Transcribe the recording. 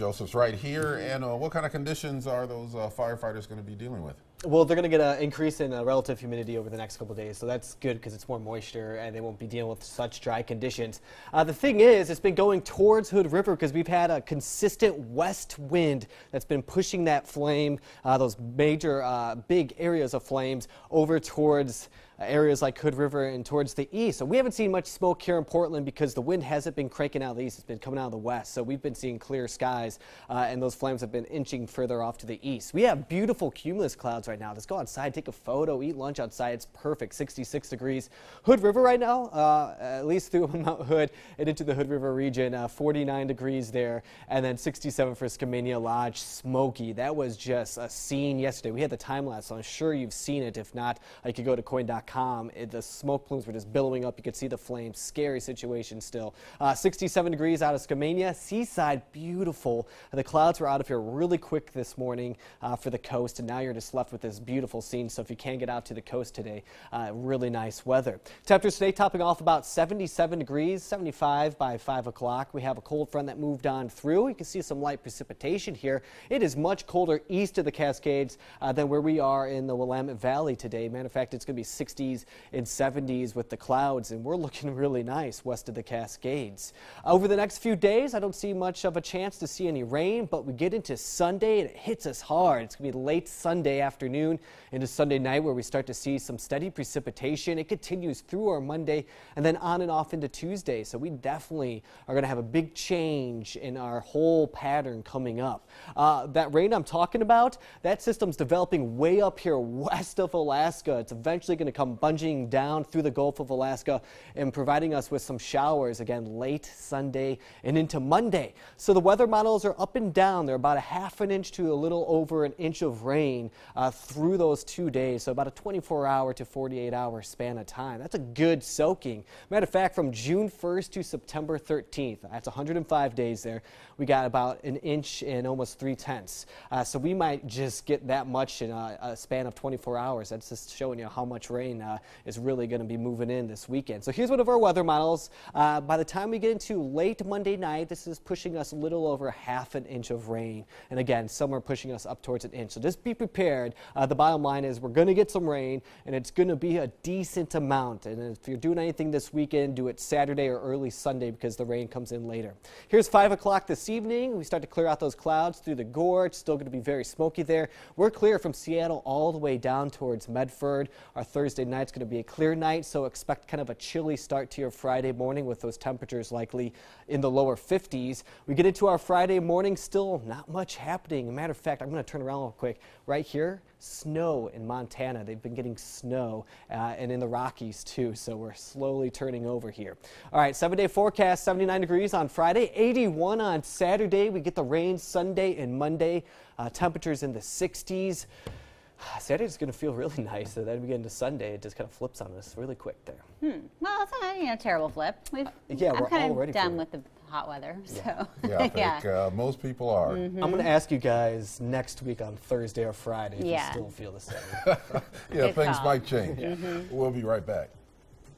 Joseph's right here. And uh, what kind of conditions are those uh, firefighters going to be dealing with? Well, they're going to get an increase in uh, relative humidity over the next couple days, so that's good because it's more moisture and they won't be dealing with such dry conditions. Uh, the thing is, it's been going towards Hood River because we've had a consistent west wind that's been pushing that flame, uh, those major uh, big areas of flames, over towards areas like Hood River and towards the east. So we haven't seen much smoke here in Portland because the wind hasn't been cranking out of the east. It's been coming out of the west. So we've been seeing clear skies uh, and those flames have been inching further off to the east. We have beautiful cumulus clouds right now. Let's go outside, take a photo, eat lunch outside. It's perfect. 66 degrees. Hood River right now, uh, at least through Mount Hood and into the Hood River region, uh, 49 degrees there. And then 67 for Skamania Lodge, smoky. That was just a scene yesterday. We had the time lapse, so I'm sure you've seen it. If not, you could go to koin.com. it, the smoke plumes were just billowing up. You could see the flames. Scary situation still. Uh, 67 degrees out of Skamania. Seaside, beautiful. The clouds were out of here really quick this morning uh, for the coast, and now you're just left with this beautiful scene. So if you can get out to the coast today, uh, really nice weather. Temperatures today topping off about 77 degrees, 75 by 5 o'clock. We have a cold front that moved on through. You can see some light precipitation here. It is much colder east of the Cascades uh, than where we are in the Willamette Valley today. Matter of fact, it's going to be 60s and 70s with the clouds, and we're looking really nice west of the Cascades. Over the next few days, I don't see much of a chance to see any rain, but we get into Sunday and it hits us hard. It's going to be late Sunday afternoon into Sunday night where we start to see some steady precipitation. It continues through our Monday and then on and off into Tuesday. So we definitely are going to have a big change in our whole pattern coming up. Uh, that rain I'm talking about, that system's developing way up here west of Alaska. It's eventually going to come plunging down through the Gulf of Alaska and providing us with some showers again late Sunday and into Monday. So the weather models are up and down. They're about a half an inch to a little over an inch of rain uh, through those two days. So about a 24 hour to 48 hour span of time. That's a good soaking. Matter of fact, from June 1st to September 13th, that's 105 days there. We got about an inch and almost three tenths. Uh, so we might just get that much in a, a, span of 24 hours. That's just showing you how much rain uh, is really going to be moving in this weekend. So here's one of our weather models. Uh, by the time we get into late Monday night, this is pushing us a little over half an inch of rain. And again, some are pushing us up towards an inch. So just be prepared. Uh, the bottom line is we're going to get some rain and it's going to be a decent amount. And if you're doing anything this weekend, do it Saturday or early Sunday because the rain comes in later. Here's 5 o'clock this evening. We start to clear out those clouds through the gorge. Still going to be very smoky there. We're clear from Seattle all the way down towards Medford. Our Thursday night's going to be a clear night, so expect kind of a chilly start to your Friday morning with those temperatures likely in the lower 50s. We get into our Friday morning, still not much happening. matter of fact, I'm going to turn around real quick. Right here, snow in Montana. They've been getting snow uh, and in the Rockies too, so we're slowly turning over here. All right, seven day forecast 79 degrees on Friday, 81 on Saturday. We get the rain Sunday and Monday, uh, temperatures in the 60s. Saturday's going to feel really nice, and then we get into Sunday, it just kind of flips on us really quick there. Hmm. Well, it's not you know, a terrible flip. We've, yeah, I'm we're kind already of done with the hot weather, yeah. so yeah, I think yeah. Uh, most people are. Mm -hmm. I'm going to ask you guys next week on Thursday or Friday if yeah. you still feel the same. yeah, things might change. Mm -hmm. We'll be right back.